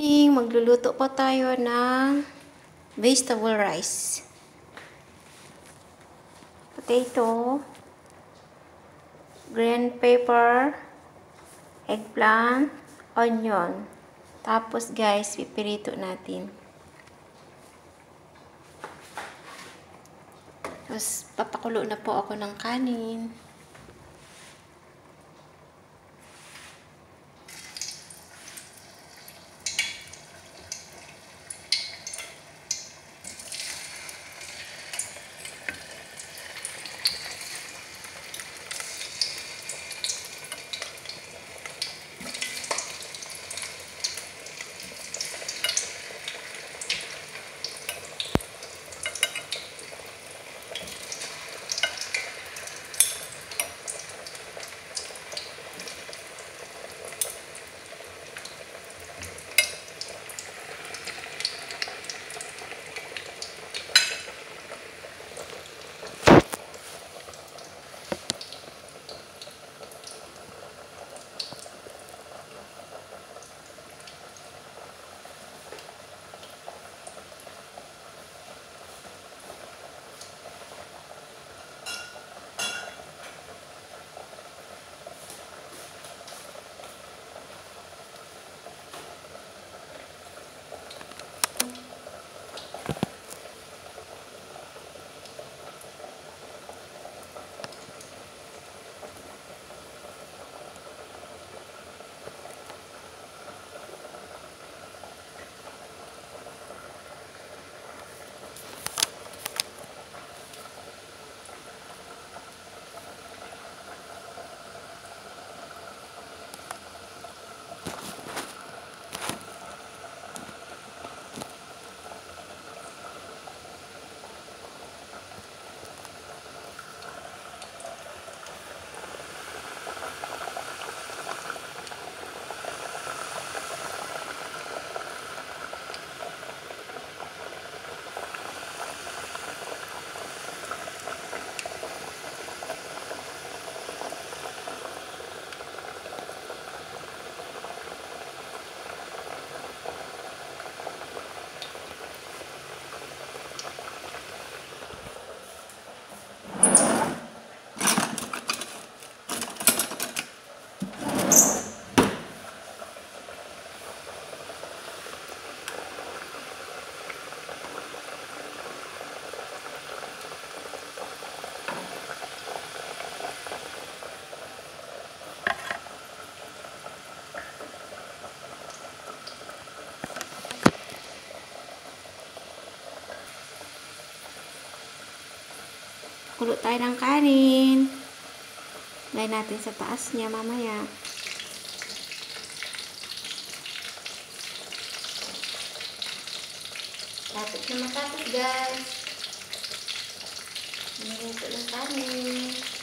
morning, magluluto po tayo ng vegetable rice. Potato, green pepper, eggplant, onion. Tapos guys, pipirito natin. Tapos papakulo na po ako ng kanin. Kulo tayo ng kanin. Lagay natin sa taas niya mamaya. Tapos na matapos guys. Minuto ng kanin.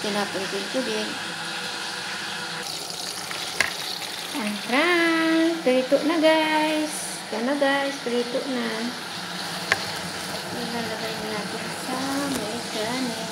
Tinapon ko yung tubig. Tantran! Prito na guys. Ito na guys. Prito na. Ilalagay na natin sa may kanin.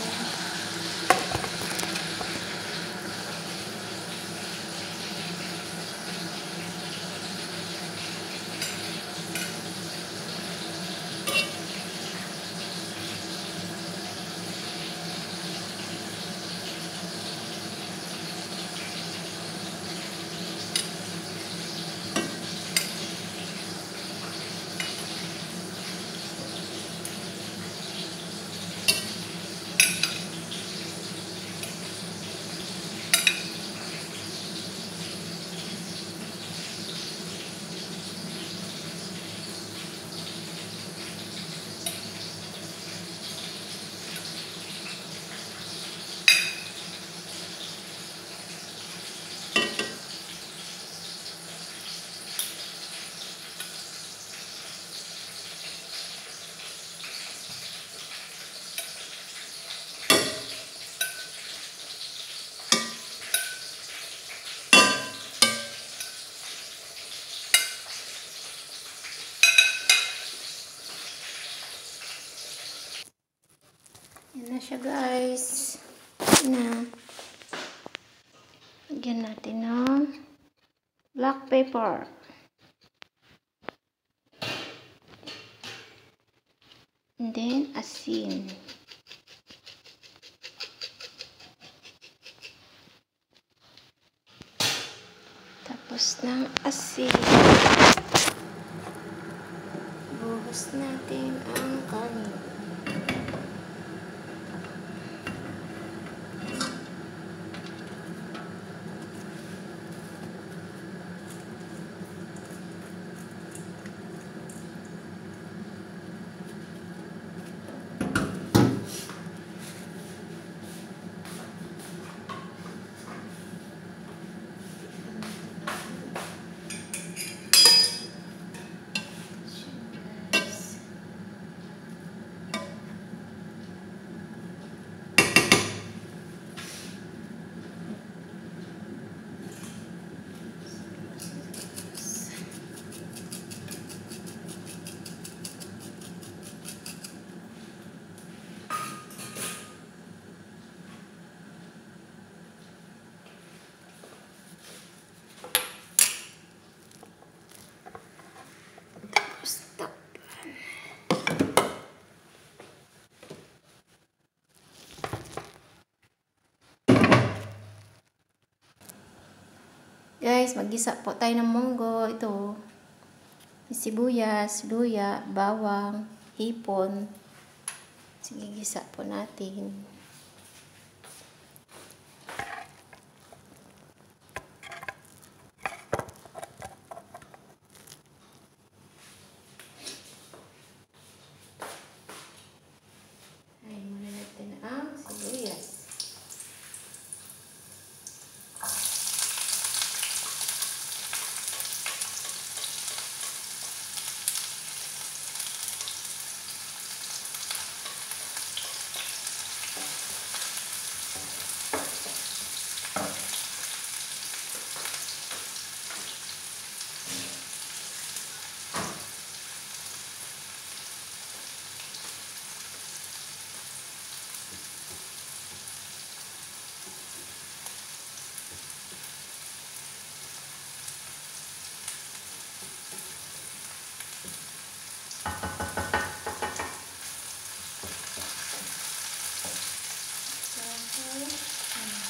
Yan na siya guys. Yan na. Lagyan natin ng black pepper. And then, asin. Tapos ng asin. Buhos natin ang kanin. Guys. Tapos takpan. Guys, magisa po tayo ng munggo. Ito. Sibuyas, luya, bawang, hipon. Sige, gisa po natin. Thank you.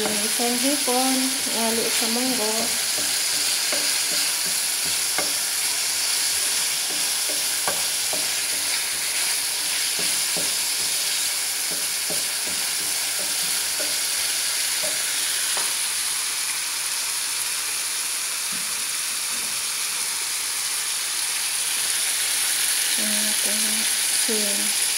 Ginisang hipon, ngalo sa munggo. Thank you.